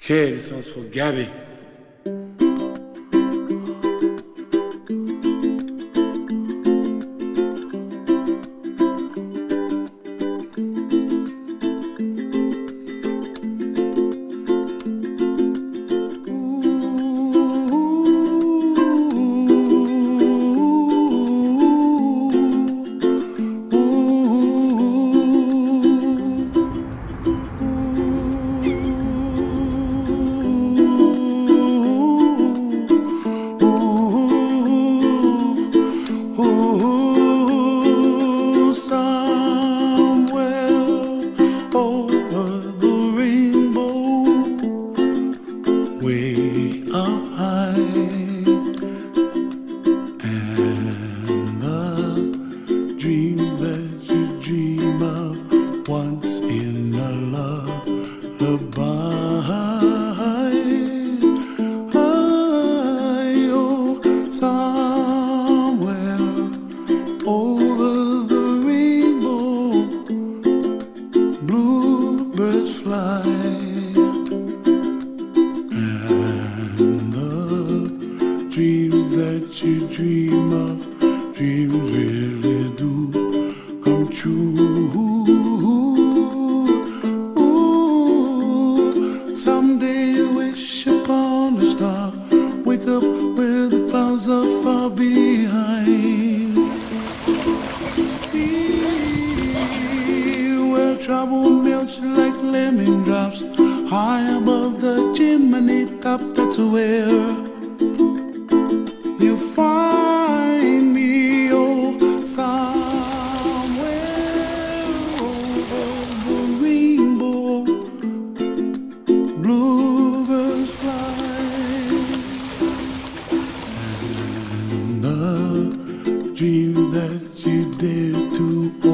Okay, this one's for Gabby. Bluebirds fly, and the dreams that you dream of, dreams really do come true. Ooh, someday you wish upon a star, wake up where the clouds are far behind. Trouble melts like lemon drops high above the chimney top. That's where you find me, oh, somewhere over the rainbow. Bluebirds fly, and the dreams that you dare to.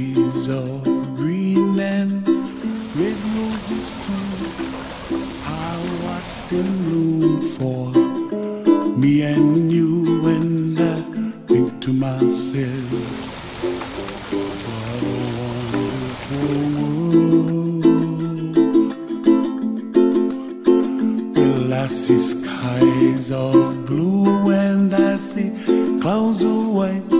Trees of green and red roses too. I watch them bloom for me and you, and I think to myself, what a wonderful. Well, I see skies of blue, and I see clouds of white,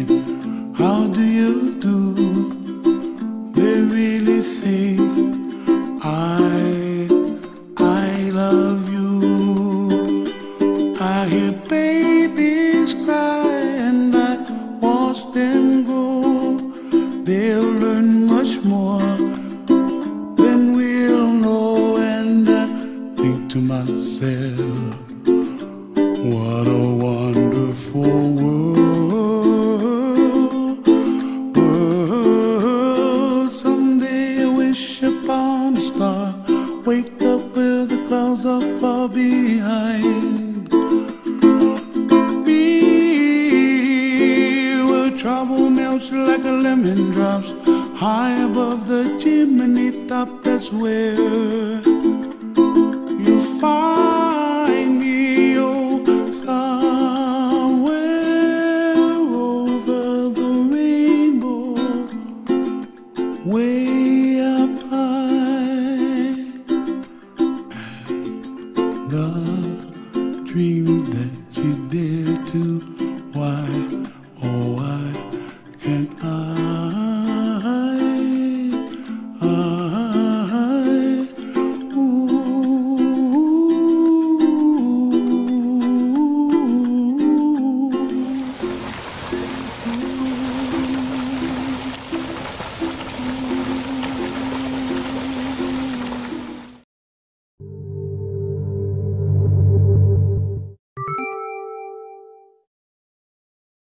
love you. I hear babies cry and I watch them grow. They'll learn much more than we'll know. And I think to myself, what a wonderful world. World. Someday I wish upon a star. Wake up clouds are far behind. Be where trouble melts like a lemon drops high above the chimney top. That's where you find can I?